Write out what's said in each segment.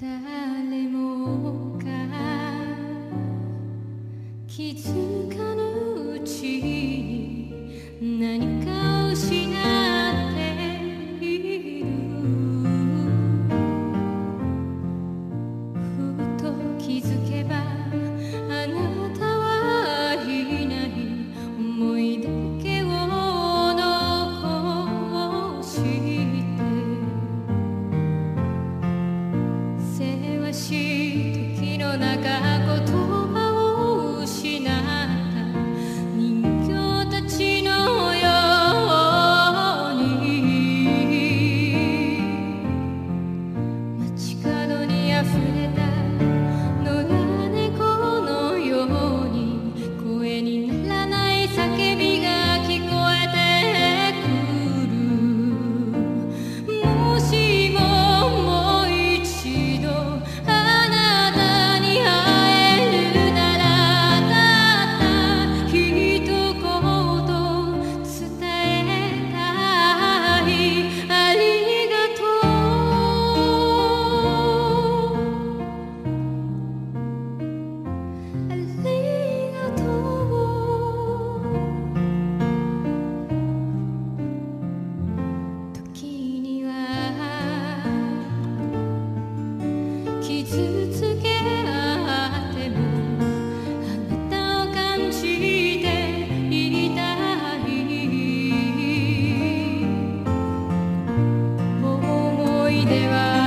誰もが気づかでは。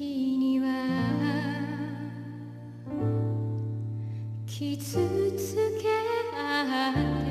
時は傷つけあって